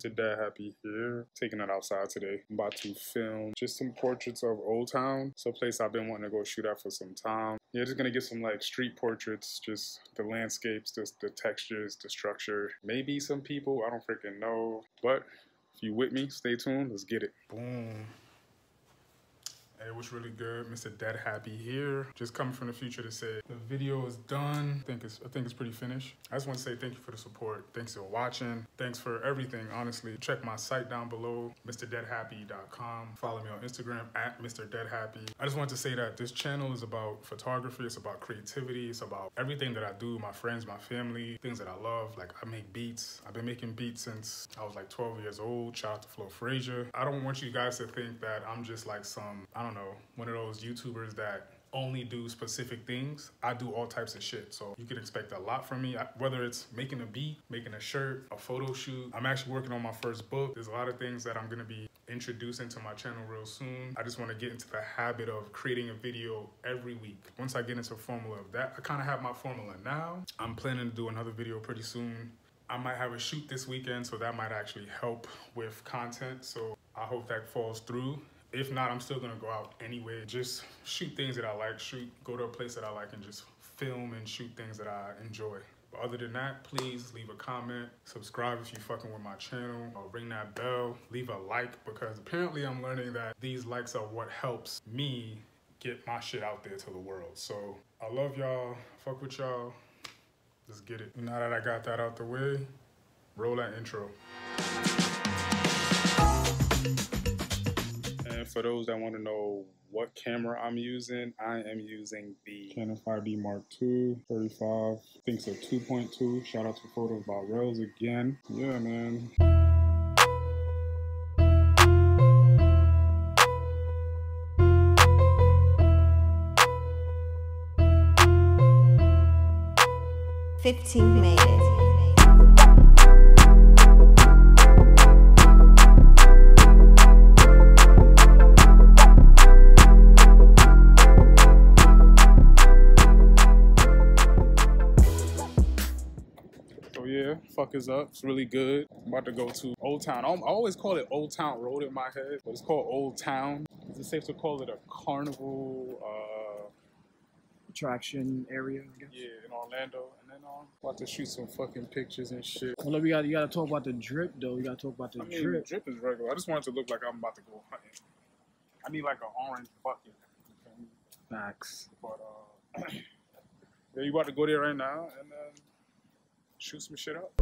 Mr. Dead Happy here, taking it outside today. I'm about to film just some portraits of Old Town. It's a place I've been wanting to go shoot at for some time. Yeah, just gonna get some like street portraits, just the landscapes, just the textures, the structure. Maybe some people, I don't freaking know. But if you with me, stay tuned, let's get it. Boom. Hey, what's really good? Mr. Dead Happy here. Just coming from the future to say the video is done. I think it's I think it's pretty finished. I just want to say thank you for the support. Thanks for watching. Thanks for everything, honestly. Check my site down below, MrDeadHappy.com. Follow me on Instagram at Mr. Dead Happy. I just want to say that this channel is about photography, it's about creativity, it's about everything that I do, my friends, my family, things that I love. Like I make beats. I've been making beats since I was like 12 years old. Shout out to Flo Frazier. I don't want you guys to think that I'm just like some, I don't don't know, one of those YouTubers that only do specific things. I do all types of shit. So you can expect a lot from me, whether it's making a beat, making a shirt, a photo shoot. I'm actually working on my first book. There's a lot of things that I'm gonna be introducing to my channel real soon. I just wanna get into the habit of creating a video every week. Once I get into a formula of that, I kinda have my formula now. I'm planning to do another video pretty soon. I might have a shoot this weekend, so that might actually help with content. So I hope that falls through if not, I'm still gonna go out anyway. Just shoot things that I like, shoot, go to a place that I like and just film and shoot things that I enjoy. But other than that, please leave a comment, subscribe if you fucking with my channel, or ring that bell, leave a like because apparently I'm learning that these likes are what helps me get my shit out there to the world. So I love y'all, fuck with y'all, let's get it. Now that I got that out the way, roll that intro. For those that want to know what camera I'm using, I am using the Canon 5D Mark II 35. I think it's a 2.2. Shout out to Photos by Rails again. Yeah, man. Fifteen made is up. It's really good. I'm about to go to Old Town. I always call it Old Town Road in my head, but it's called Old Town. Is it safe to call it a carnival? Uh, attraction area. Yeah, in Orlando, and then I'm about to shoot some fucking pictures and shit. Well, we got you got to talk about the drip though. You got to talk about the I mean, drip. The drip is regular. I just want it to look like I'm about to go hunting. I need like an orange bucket. Facts. But uh, yeah, you about to go there right now, and then shoot some shit up.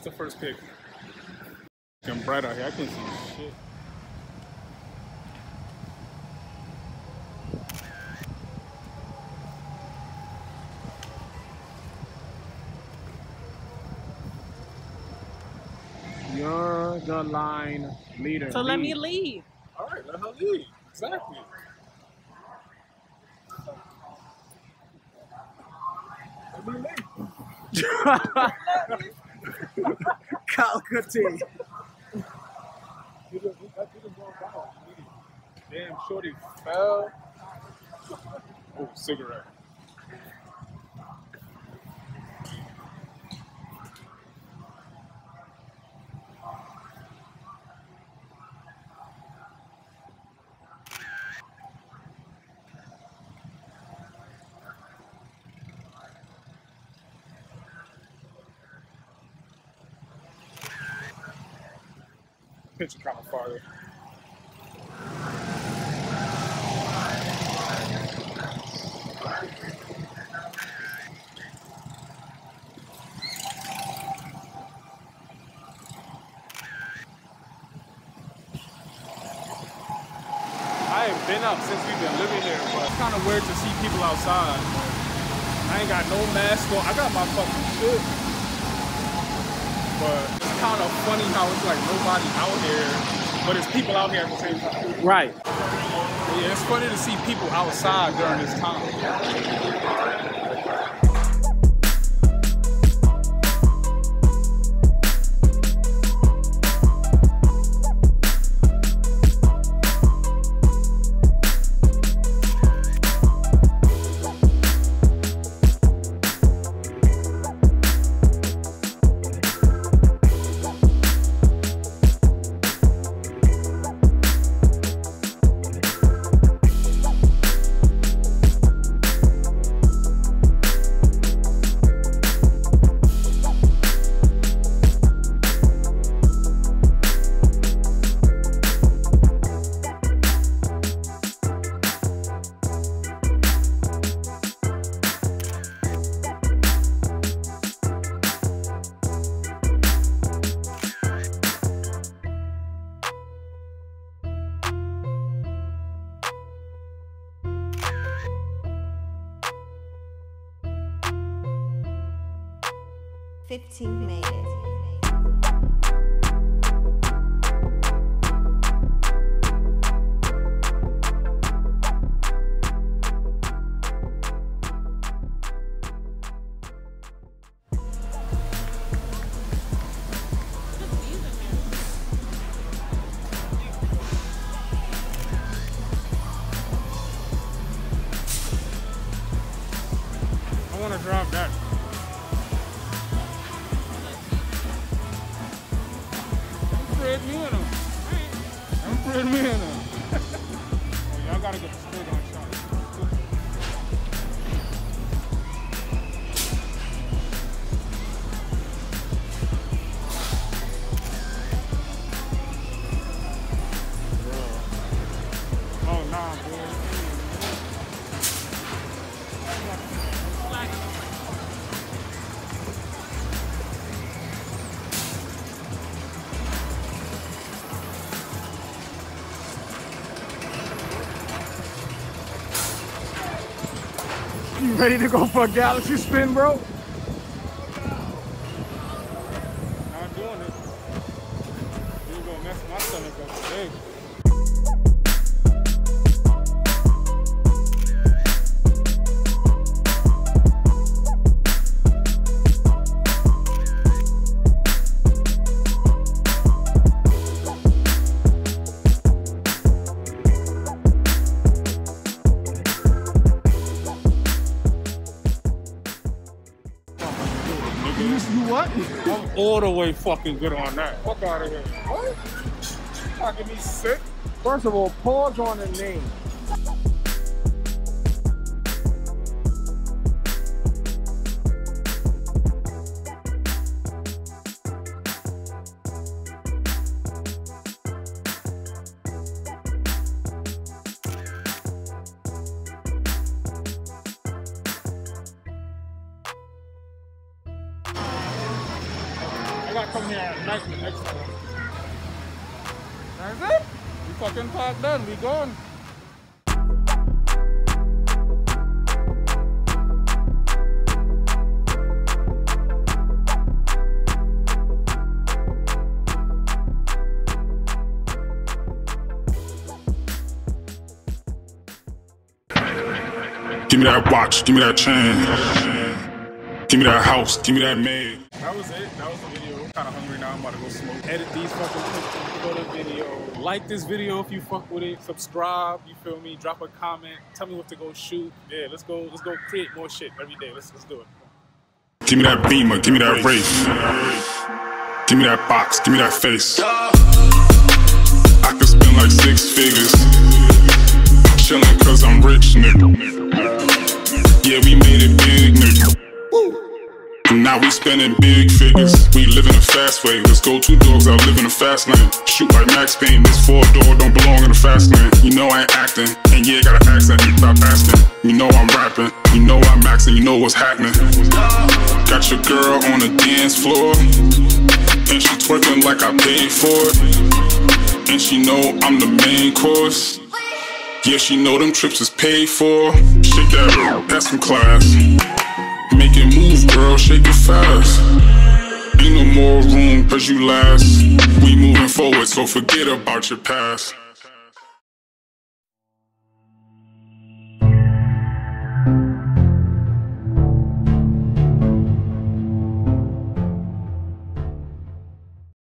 It's the first pick. Getting bright out here. I can't see shit. You're the line leader. So lead. let me lead. All right, let her lead. Exactly. Let me lead. Calcutta. Damn, shorty fell. Oh, cigarette. Picture kind of fire. I ain't been up since we've been living here, but it's kind of weird to see people outside. I ain't got no mask on. I got my fucking shit. But kind of funny how it's like nobody out here, but it's people out here at the same time. Right. Yeah, it's funny to see people outside during this time. Fifteen made gotta get the straight on ready to go for a galaxy spin, bro? Doing it. You're gonna mess my stomach up today. What? I'm all the way fucking good on that. Fuck out of here. What? Fucking me sick. First of all, pause on the name. I gotta come here at night the next time. That's it. We fucking packed done. We gone. Give me that watch, give me that chain. Give me that house, give me that maid. That was it. That was the video. Kind of hungry now. I'm about to go smoke. Edit these fucking pictures. Go to video. Like this video if you fuck with it. Subscribe. You feel me? Drop a comment. Tell me what to go shoot. Yeah, let's go. Let's go create more shit every day. Let's let's do it. Give me that beamer, give me that race. Give me that box, give me that face. I could spend like six figures. Chillin' cause I'm rich, nigga. Yeah, we made it big, nigga. And now we spend spending big figures. We live in a fast way. Let's go two dogs out, live in a fast lane. Shoot like Max Payne. This four door don't belong in a fast lane. You know I ain't acting, and yeah, got an accent. You stop asking. You know I'm rapping. You know I'm maxing. You know what's happening. Got your girl on the dance floor, and she twerking like I paid for it. And she know I'm the main course. Yeah, she know them trips is paid for. Shake that, that's some class. Shake it fast. Ain't no more room, cause you last. We moving forward, so forget about your past.